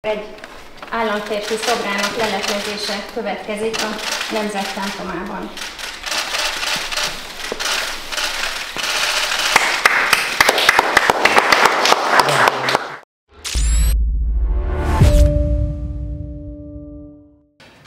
Egy államférfi szobrának leleplezése következik a Nemzet templomában.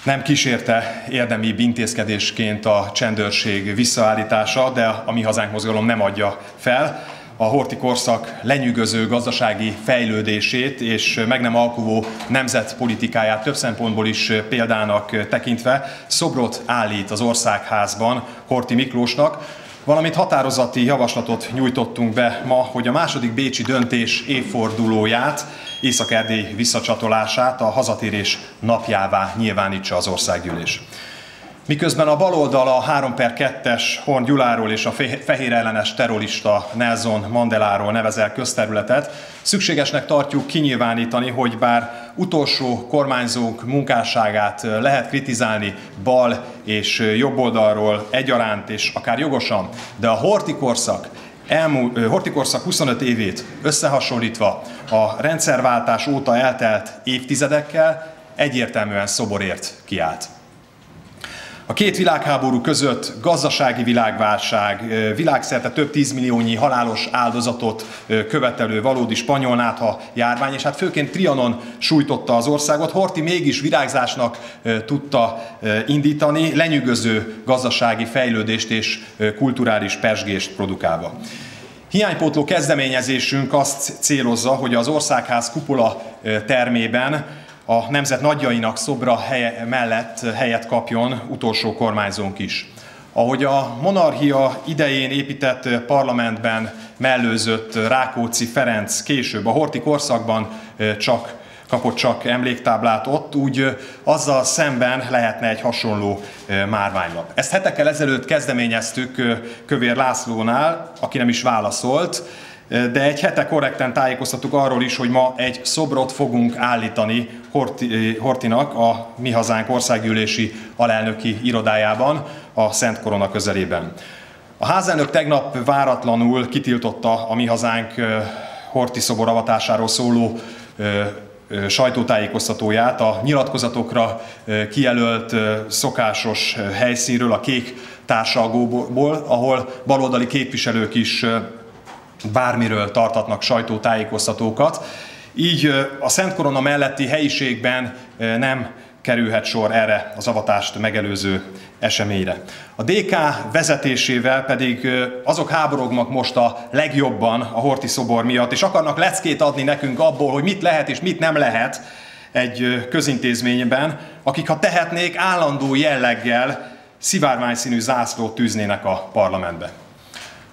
Nem kísérte érdemi intézkedésként a csendőrség visszaállítása, de a Mi Hazánk mozgalom nem adja fel a horti korszak lenyűgöző gazdasági fejlődését és meg nem alkuvó nemzetpolitikáját több szempontból is példának tekintve szobrot állít az országházban Horti Miklósnak, valamint határozati javaslatot nyújtottunk be ma, hogy a második bécsi döntés évfordulóját, Észak-Erdély visszacsatolását a hazatérés napjává nyilvánítsa az országgyűlés. Miközben a baloldal a 3 per 2-es Horn Gyuláról és a fehér ellenes terrorista Nelson Mandeláról nevezel közterületet, szükségesnek tartjuk kinyilvánítani, hogy bár utolsó kormányzók munkásságát lehet kritizálni bal és jobb oldalról egyaránt és akár jogosan, de a horti korszak elmúlt, Hortikorszak 25 évét összehasonlítva a rendszerváltás óta eltelt évtizedekkel egyértelműen szoborért kiállt. A két világháború között gazdasági világválság, világszerte több tízmilliónyi halálos áldozatot követelő valódi spanyol nátha járvány, és hát főként Trianon sújtotta az országot. Horti mégis virágzásnak tudta indítani, lenyűgöző gazdasági fejlődést és kulturális persgést produkálva. Hiánypótló kezdeményezésünk azt célozza, hogy az országház kupola termében a nemzet nagyjainak szobra helye, mellett helyet kapjon utolsó kormányzónk is. Ahogy a monarchia idején épített parlamentben mellőzött Rákóczi Ferenc később a horti korszakban csak kapott csak emléktáblát ott, úgy azzal szemben lehetne egy hasonló márványlap. Ezt hetekkel ezelőtt kezdeményeztük Kövér Lászlónál, aki nem is válaszolt, de egy hete korrekten tájékoztattuk arról is, hogy ma egy szobrot fogunk állítani Horti, Hortinak a Mi Hazánk országgyűlési alelnöki irodájában, a Szent Korona közelében. A házelnök tegnap váratlanul kitiltotta a Mi Hazánk Horti szobor avatásáról szóló sajtótájékoztatóját a nyilatkozatokra kijelölt szokásos helyszínről, a kék társalgóból, ahol baloldali képviselők is bármiről tartatnak sajtótájékoztatókat. Így a Szent Korona melletti helyiségben nem kerülhet sor erre az avatást megelőző eseményre. A DK vezetésével pedig azok háborognak most a legjobban a Horti szobor miatt, és akarnak leckét adni nekünk abból, hogy mit lehet és mit nem lehet egy közintézményben, akik ha tehetnék, állandó jelleggel szivárványszínű zászlót tűznének a parlamentbe.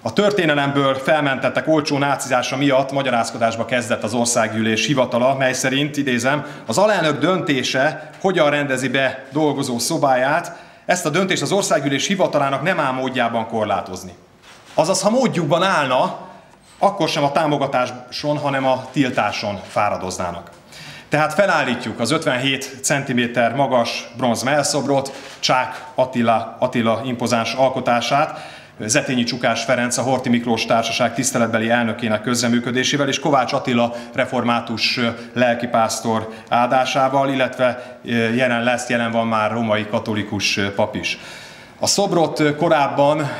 A történelemből felmentettek olcsó nácizása miatt magyarázkodásba kezdett az országgyűlés hivatala, mely szerint, idézem, az alelnök döntése hogyan rendezi be dolgozó szobáját, ezt a döntést az országgyűlés hivatalának nem áll módjában korlátozni. Azaz, ha módjukban állna, akkor sem a támogatáson, hanem a tiltáson fáradoznának. Tehát felállítjuk az 57 cm magas bronz melszobrot, Csák Attila, Attila impozáns alkotását, Zetényi Csukás Ferenc, a Horti Miklós Társaság tiszteletbeli elnökének közreműködésével, és Kovács Attila református lelkipásztor áldásával, illetve jelen lesz, jelen van már romai katolikus pap is. A szobrot korábban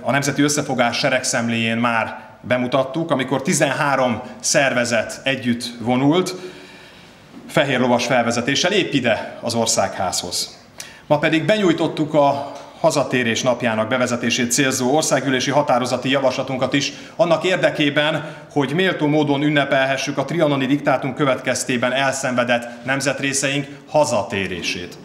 a Nemzeti Összefogás seregszemléjén már bemutattuk, amikor 13 szervezet együtt vonult, fehér lovas felvezetéssel épp ide az országházhoz. Ma pedig benyújtottuk a hazatérés napjának bevezetését célzó országgyűlési határozati javaslatunkat is annak érdekében, hogy méltó módon ünnepelhessük a trianoni diktátum következtében elszenvedett nemzetrészeink hazatérését.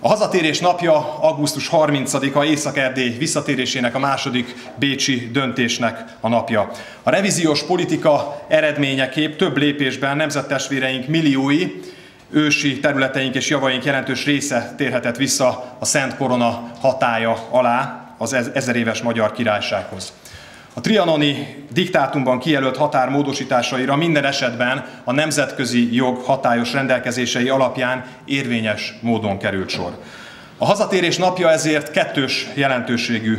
A hazatérés napja augusztus 30-a Észak-Erdély visszatérésének a második bécsi döntésnek a napja. A revíziós politika eredményeképp több lépésben nemzettestvéreink milliói ősi területeink és javaink jelentős része térhetett vissza a Szent Korona hatája alá az ezer éves magyar királysághoz. A trianoni diktátumban kijelölt határ módosításaira minden esetben a nemzetközi jog hatályos rendelkezései alapján érvényes módon került sor. A hazatérés napja ezért kettős jelentőségű.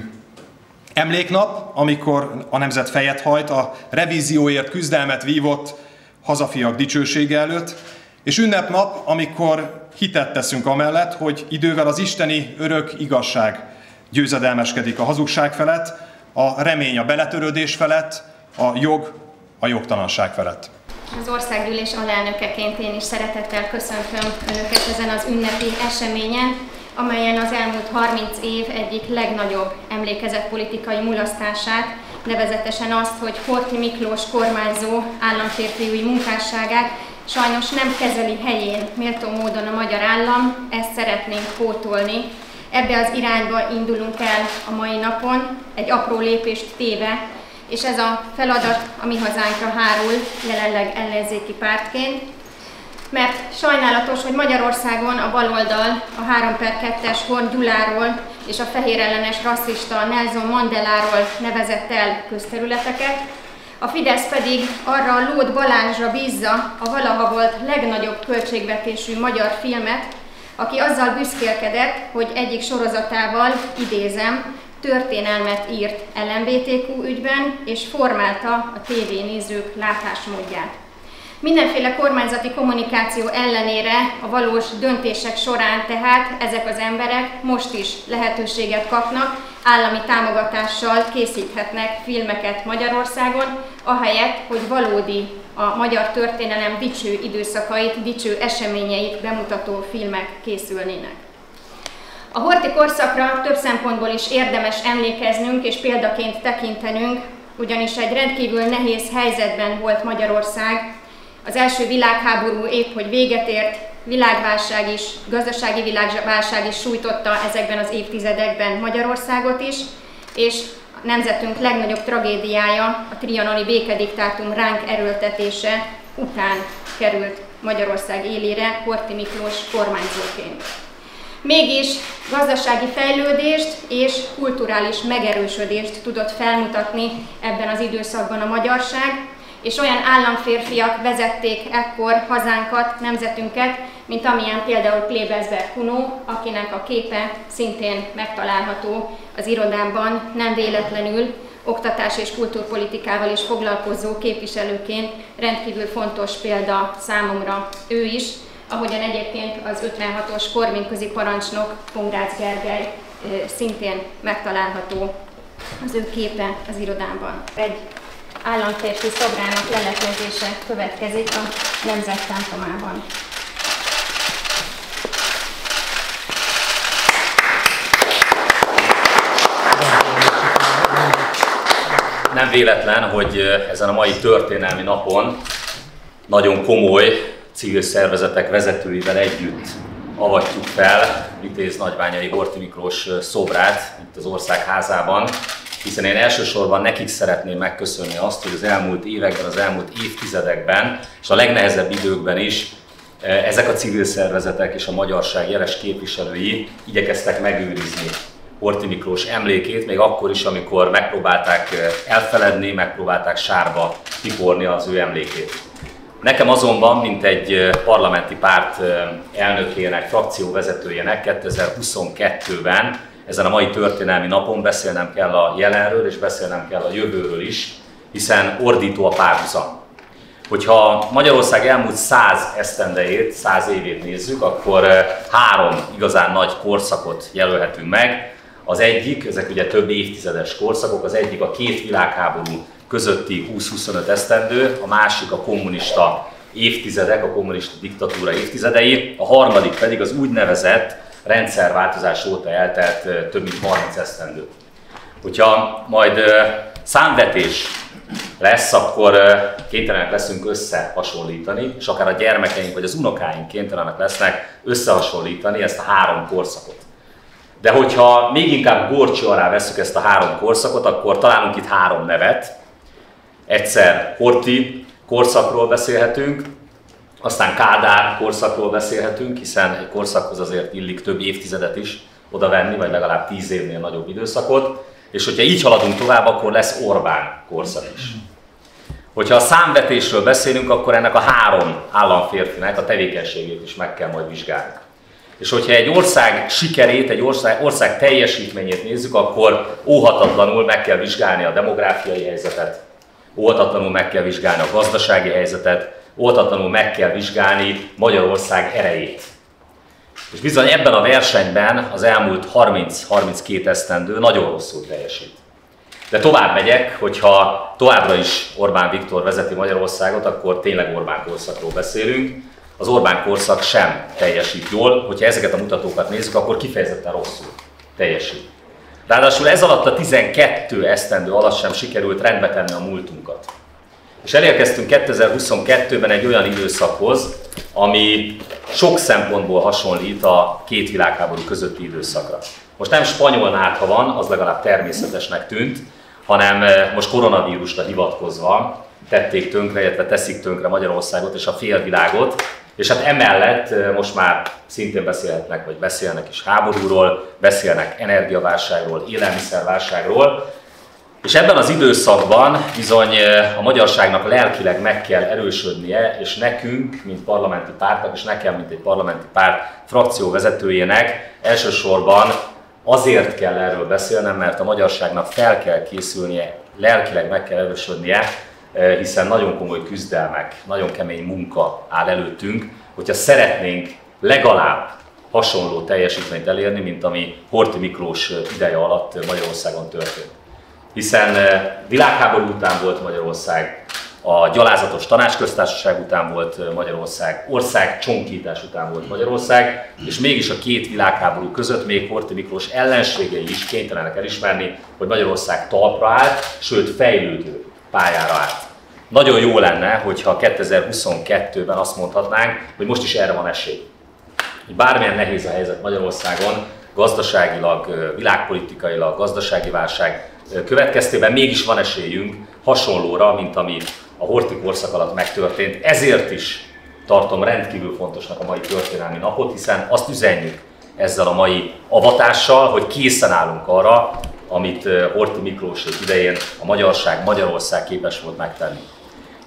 Emléknap, amikor a nemzet fejet hajt, a revízióért küzdelmet vívott hazafiak dicsősége előtt, És ünnepnap, amikor hitet teszünk amellett, hogy idővel az isteni örök igazság győzedelmeskedik a hazugság felett, a remény a beletörődés felett, a jog a jogtalanság felett. Az országgyűlés alelnökeként én is szeretettel köszöntöm Önöket ezen az ünnepi eseményen, amelyen az elmúlt 30 év egyik legnagyobb emlékezetpolitikai mulasztását, nevezetesen azt, hogy Horthy Miklós kormányzó államférfiúi munkásságát sajnos nem kezeli helyén méltó módon a magyar állam, ezt szeretnénk pótolni. Ebbe az irányba indulunk el a mai napon, egy apró lépést téve, és ez a feladat a mi hazánkra hárul, jelenleg ellenzéki pártként, mert sajnálatos, hogy Magyarországon a baloldal a 3 per 2-es Horn Gyuláról és a fehér ellenes rasszista Nelson Mandeláról nevezett el közterületeket, a Fidesz pedig arra a Lód Balázsra bízza a valaha volt legnagyobb költségvetésű magyar filmet, aki azzal büszkélkedett, hogy egyik sorozatával, idézem, történelmet írt LMBTQ ügyben, és formálta a tévénézők látásmódját. Mindenféle kormányzati kommunikáció ellenére a valós döntések során tehát ezek az emberek most is lehetőséget kapnak, állami támogatással készíthetnek filmeket Magyarországon, ahelyett, hogy valódi a magyar történelem dicső időszakait, dicső eseményeit bemutató filmek készülnének. A horti korszakra több szempontból is érdemes emlékeznünk és példaként tekintenünk, ugyanis egy rendkívül nehéz helyzetben volt Magyarország. Az első világháború épp hogy véget ért, világválság is, gazdasági világválság is sújtotta ezekben az évtizedekben Magyarországot is, és a nemzetünk legnagyobb tragédiája, a trianoni békediktátum ránk erőltetése után került Magyarország élére Horti Miklós kormányzóként. Mégis gazdasági fejlődést és kulturális megerősödést tudott felmutatni ebben az időszakban a magyarság, és olyan államférfiak vezették ekkor hazánkat, nemzetünket, mint amilyen például Klebersberg Kuno, akinek a képe szintén megtalálható az irodámban, nem véletlenül oktatás és kultúrpolitikával is foglalkozó képviselőként rendkívül fontos példa számomra ő is, ahogyan egyébként az 56-os kormányközi parancsnok Pongrácz Gergely szintén megtalálható az ő képe az irodámban. Egy államférfi szobrának leleplezése következik a Nemzet templomában. Nem véletlen, hogy ezen a mai történelmi napon nagyon komoly civil szervezetek vezetőivel együtt avatjuk fel Vitéz Nagybányai Horti Miklós szobrát itt az országházában, hiszen én elsősorban nekik szeretném megköszönni azt, hogy az elmúlt években, az elmúlt évtizedekben és a legnehezebb időkben is ezek a civil szervezetek és a magyarság jeles képviselői igyekeztek megőrizni Horti Miklós emlékét, még akkor is, amikor megpróbálták elfeledni, megpróbálták sárba tiporni az ő emlékét. Nekem azonban, mint egy parlamenti párt elnökének, frakcióvezetőjének 2022-ben ezen a mai történelmi napon beszélnem kell a jelenről és beszélnem kell a jövőről is, hiszen ordító a párhuzam. Hogyha Magyarország elmúlt száz esztendejét, száz évét nézzük, akkor három igazán nagy korszakot jelölhetünk meg. Az egyik, ezek ugye több évtizedes korszakok, az egyik a két világháború közötti 20-25 esztendő, a másik a kommunista évtizedek, a kommunista diktatúra évtizedei, a harmadik pedig az úgynevezett rendszerváltozás óta eltelt több mint 30 esztendő. Hogyha majd számvetés lesz, akkor kénytelenek leszünk összehasonlítani, és akár a gyermekeink vagy az unokáink kénytelenek lesznek összehasonlítani ezt a három korszakot. De hogyha még inkább gorcsó alá veszük ezt a három korszakot, akkor találunk itt három nevet, Egyszer Horti korszakról beszélhetünk, aztán Kádár korszakról beszélhetünk, hiszen egy korszakhoz azért illik több évtizedet is oda venni, vagy legalább tíz évnél nagyobb időszakot, és hogyha így haladunk tovább, akkor lesz Orbán korszak is. Hogyha a számvetésről beszélünk, akkor ennek a három államférfinek a tevékenységét is meg kell majd vizsgálni. És hogyha egy ország sikerét, egy ország, ország teljesítményét nézzük, akkor óhatatlanul meg kell vizsgálni a demográfiai helyzetet, óhatatlanul meg kell vizsgálni a gazdasági helyzetet, óvatatlanul meg kell vizsgálni Magyarország erejét. És bizony ebben a versenyben az elmúlt 30-32 esztendő nagyon rosszul teljesít. De tovább megyek, hogyha továbbra is Orbán Viktor vezeti Magyarországot, akkor tényleg Orbán korszakról beszélünk. Az Orbán korszak sem teljesít jól, hogyha ezeket a mutatókat nézzük, akkor kifejezetten rosszul teljesít. Ráadásul ez alatt a 12 esztendő alatt sem sikerült rendbe tenni a múltunkat. És elérkeztünk 2022-ben egy olyan időszakhoz, ami sok szempontból hasonlít a két világháború közötti időszakra. Most nem spanyol nátha van, az legalább természetesnek tűnt, hanem eh, most koronavírusra hivatkozva tették tönkre, illetve teszik tönkre Magyarországot és a félvilágot, és hát emellett eh, most már szintén beszélhetnek, vagy beszélnek is háborúról, beszélnek energiaválságról, élelmiszerválságról, és ebben az időszakban bizony eh, a magyarságnak lelkileg meg kell erősödnie, és nekünk, mint parlamenti pártnak, és nekem, mint egy parlamenti párt frakció vezetőjének elsősorban azért kell erről beszélnem, mert a magyarságnak fel kell készülnie, lelkileg meg kell erősödnie, eh, hiszen nagyon komoly küzdelmek, nagyon kemény munka áll előttünk, hogyha szeretnénk legalább hasonló teljesítményt elérni, mint ami Horti Miklós ideje alatt Magyarországon történt hiszen eh, világháború után volt Magyarország, a gyalázatos tanácsköztársaság után volt eh, Magyarország, ország csonkítás után volt Magyarország, és mégis a két világháború között még Horthy Miklós ellenségei is kénytelenek elismerni, hogy Magyarország talpra állt, sőt fejlődő pályára állt. Nagyon jó lenne, hogyha 2022-ben azt mondhatnánk, hogy most is erre van esély. Bármilyen nehéz a helyzet Magyarországon, gazdaságilag, eh, világpolitikailag, gazdasági válság, következtében mégis van esélyünk hasonlóra, mint ami a Horti korszak alatt megtörtént. Ezért is tartom rendkívül fontosnak a mai történelmi napot, hiszen azt üzenjük ezzel a mai avatással, hogy készen állunk arra, amit Horti Miklós idején a magyarság, Magyarország képes volt megtenni.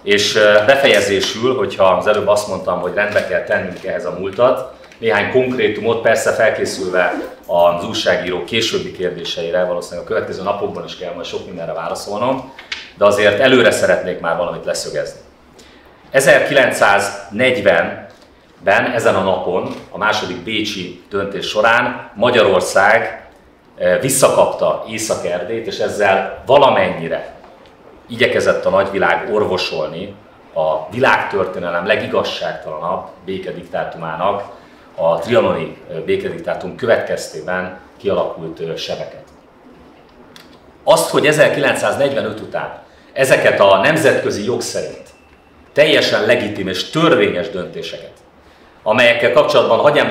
És befejezésül, hogyha az előbb azt mondtam, hogy rendbe kell tennünk ehhez a múltat, néhány konkrétumot, persze felkészülve az újságíró későbbi kérdéseire, valószínűleg a következő napokban is kell majd sok mindenre válaszolnom, de azért előre szeretnék már valamit leszögezni. 1940-ben, ezen a napon, a második Bécsi döntés során Magyarország eh, visszakapta Észak-Erdét, és ezzel valamennyire igyekezett a nagyvilág orvosolni a világtörténelem legigazságtalanabb békediktátumának a trianoni békediktátum következtében kialakult sebeket. Azt, hogy 1945 után ezeket a nemzetközi jog szerint teljesen legitim és törvényes döntéseket, amelyekkel kapcsolatban hagy,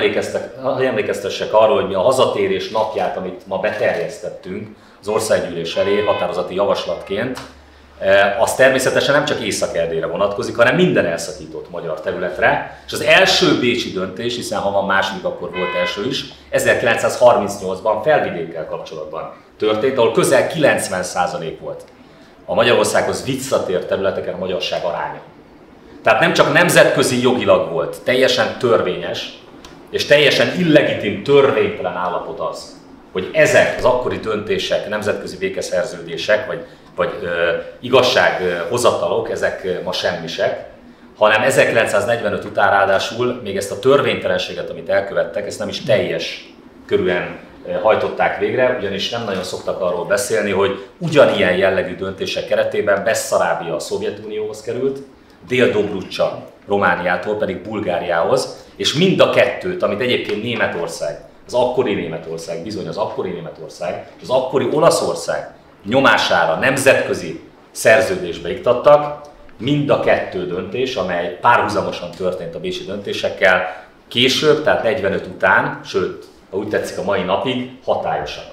hagy emlékeztessek arról, hogy mi a hazatérés napját, amit ma beterjesztettünk az országgyűlés elé határozati javaslatként, az természetesen nem csak Észak-Erdélyre vonatkozik, hanem minden elszakított magyar területre. És az első bécsi döntés, hiszen ha van második, akkor volt első is, 1938-ban felvidékkel kapcsolatban történt, ahol közel 90% volt a Magyarországhoz visszatért területeken a magyarság aránya. Tehát nem csak nemzetközi jogilag volt, teljesen törvényes, és teljesen illegitim, törvénytelen állapot az, hogy ezek az akkori döntések, nemzetközi békeszerződések, vagy vagy ö, igazsághozatalok, ezek ma semmisek, hanem 1945 után ráadásul még ezt a törvénytelenséget, amit elkövettek, ezt nem is teljes körülön hajtották végre, ugyanis nem nagyon szoktak arról beszélni, hogy ugyanilyen jellegű döntések keretében Besszarábia a Szovjetunióhoz került, Dél-Dobrucsa Romániától pedig Bulgáriához, és mind a kettőt, amit egyébként Németország, az akkori Németország, bizony az akkori Németország, az akkori Olaszország nyomására nemzetközi szerződésbe iktattak, mind a kettő döntés, amely párhuzamosan történt a bési döntésekkel, később, tehát 45 után, sőt, ha úgy tetszik a mai napig, hatályosak.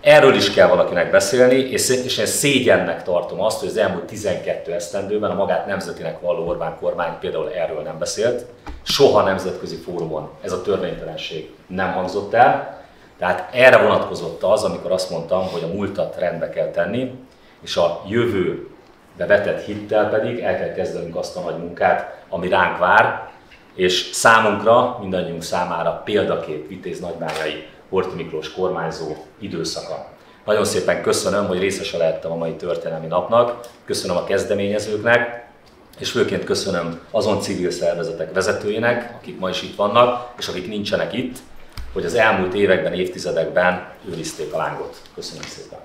Erről is kell valakinek beszélni, és én szégyennek tartom azt, hogy az elmúlt 12 esztendőben a magát nemzetinek valló Orbán kormány például erről nem beszélt. Soha nemzetközi fórumon ez a törvénytelenség nem hangzott el, tehát erre vonatkozott az, amikor azt mondtam, hogy a múltat rendbe kell tenni, és a jövőbe vetett hittel pedig el kell kezdenünk azt a nagy munkát, ami ránk vár, és számunkra, mindannyiunk számára példakép Vitéz Nagybányai Horti Miklós kormányzó időszaka. Nagyon szépen köszönöm, hogy részese lehettem a mai történelmi napnak, köszönöm a kezdeményezőknek, és főként köszönöm azon civil szervezetek vezetőinek, akik ma is itt vannak, és akik nincsenek itt, hogy az elmúlt években, évtizedekben őrizték a lángot. Köszönöm szépen!